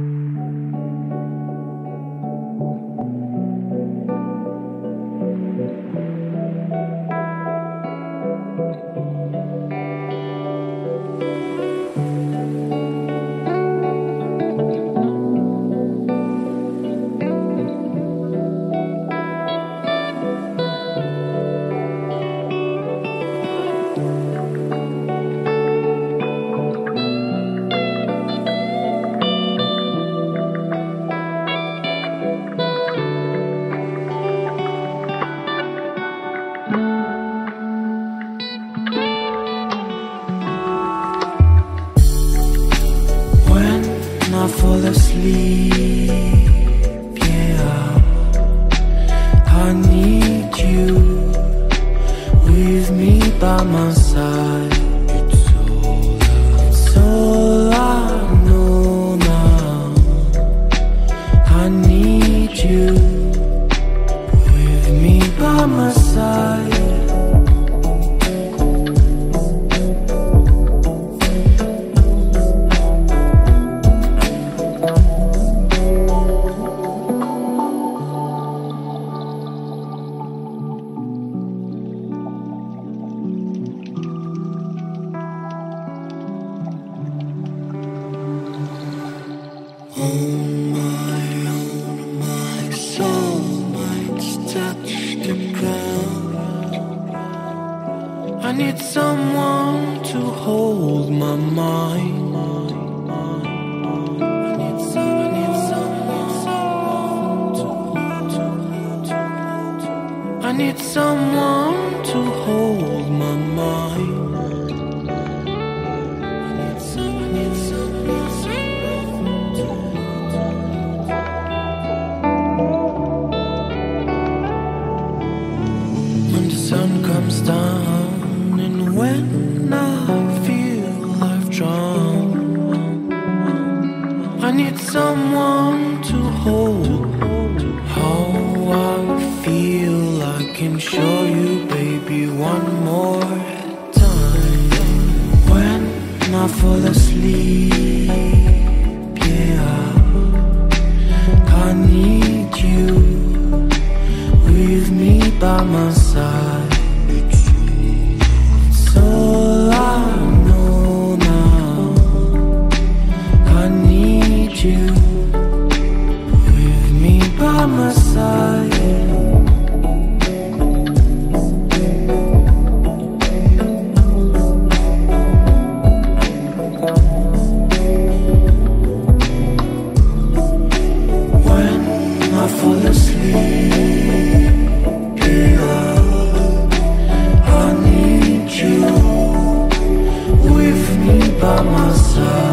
When I asleep, yeah, I need you with me by my side. It's all, it's all I know now. I need you with me by my side. I need someone to hold down and when I feel I've drowned, I need someone to hold. How I feel, I can show you, baby, one more time. When I fall asleep, yeah, I need you with me by my fall asleep, I need you with me by my side.